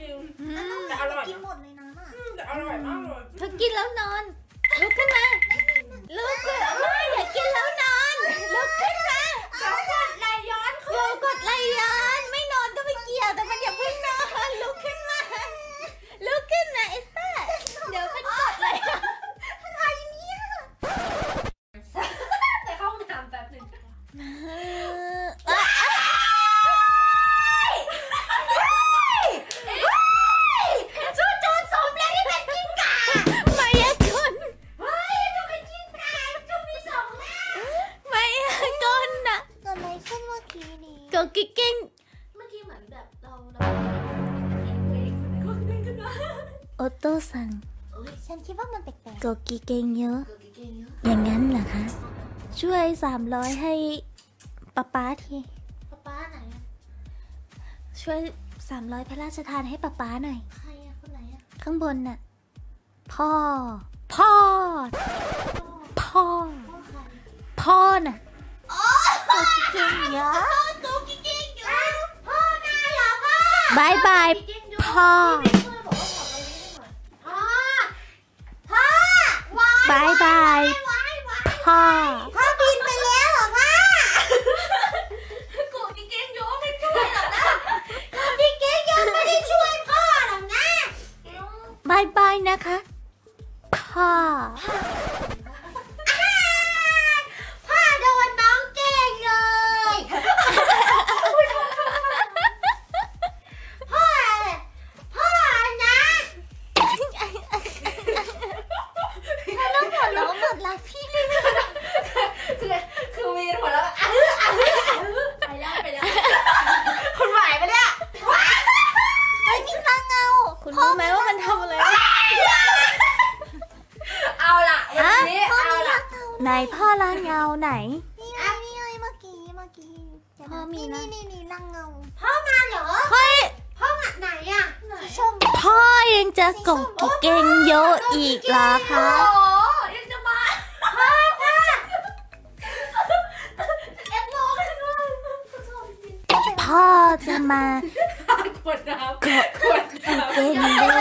จริงอืมแต่อร่อยกินนะหมดเลยนะน่ะแต่อร่อยมากเลย เธอกินแล้วนอนลุกขึ้น กี้นี้โกกิกิ้งเมื่อกี้เหมือนแบบเราเราเห็นตัวเองคนนึงขึ้นมาโอโต้สั่งฉันคิดว่ามันแปลกโกกิเกงเยอะเกิดกินเยอะ อย่างนั้นเหรอคะ ช่วยสามร้อยให้ป๊าป๊าทีป้าป้าไหนอะช่วยสามร้อยพระราชทานให้ป๊าป๊าหน่อย ใครอะคนไหนอะข้างบนน่ะ พ่อ พ่อ พ่อ พ่อใครพ่อน่ะโกกิเกงเยอะ บายบายพ่อพ่อบายบายพ่อพ่อบินไปแล้วเหรอพ่อกูกิ๊กกิ๊กอยู่ไม่ช่วยหรอกนะพี่เก๊กยังไม่ได้ช่วยพ่อหรอกนะบายบายนะคะพ่อ พ่อโดนน้องเก่งเลยพ่อพ่อนะ แล้วหัวเราะหมดละพี่ คือคือวีนหัวแล้วอะอะไปแล้วไปแล้วคุณไหวปะเนี่ย ไอ้นี่ตา เงา คุณรู้ไหมว่ามันทำอะไร เอาล่ะวันนี้พ่อเอามีล่ะรักเงาไหนพ่อลาเงาไหน นี่ไงนี่ไงเมื่อกี้เมื่อกี้พ่อมีนะนี่นี่นี่รังเงา พ่อมาเหรอเฮ้ยพ่อมาไหนอะไหนชมพ่อยังจะกงกิเกงเยอะอีกเหรอคะโอ้ยังจะมาพ่อพ่อเอฟโลกันด้วยพ่อจะมา ขวดน้ำกดขวดน้เกง